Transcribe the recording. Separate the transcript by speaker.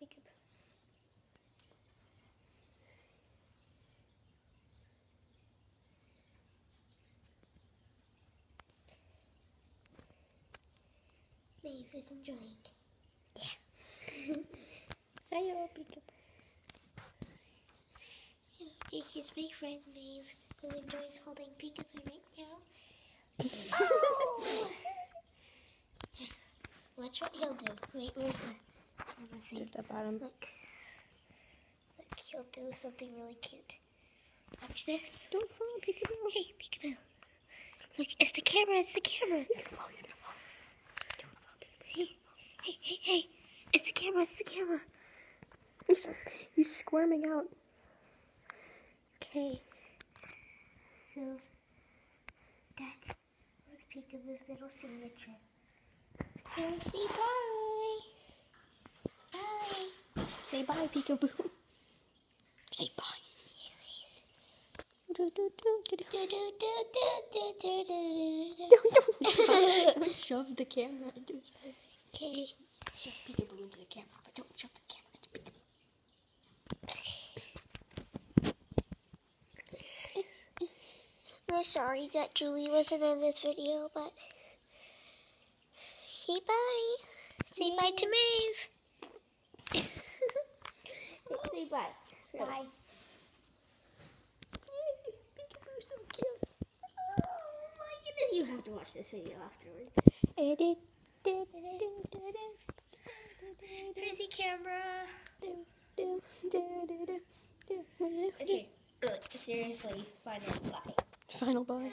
Speaker 1: Peekaboo. Maeve is enjoying. Yeah. Hello, Peekaboo. So, this is my friend Maeve, who enjoys holding Peekaboo right now. Oh! Watch what he'll do. Wait, where's the camera thing?
Speaker 2: At the bottom.
Speaker 1: Look. Look, he'll do something really cute. Watch this.
Speaker 2: Don't fall, Peekaboo.
Speaker 1: Hey, peekaboo. Look, it's the camera, it's the camera.
Speaker 2: He's gonna fall, he's gonna fall. Don't fall, Peekaboo.
Speaker 1: Hey, hey, hey, hey. It's the camera, it's the camera.
Speaker 2: He's, he's squirming out.
Speaker 1: Okay. So, that's was Peekaboo's little signature. Say bye.
Speaker 2: Say bye, Peekaboo. Say bye. Do, do, do, do, do.
Speaker 1: Do, do, do, do, do, do, do, do.
Speaker 2: Don't, don't, don't shove the camera into his face.
Speaker 1: Okay.
Speaker 2: Shove Peekaboo into the camera, but don't shove the camera into Peekaboo.
Speaker 1: We're sorry that Julie wasn't in this video, but say bye. Say bye to Maeve. Bye. Bye.
Speaker 2: Peekaboo's so cute.
Speaker 1: Oh my goodness, you have to watch this video afterwards. Crazy camera. Okay, good. Seriously, final bye.
Speaker 2: Final. Bye.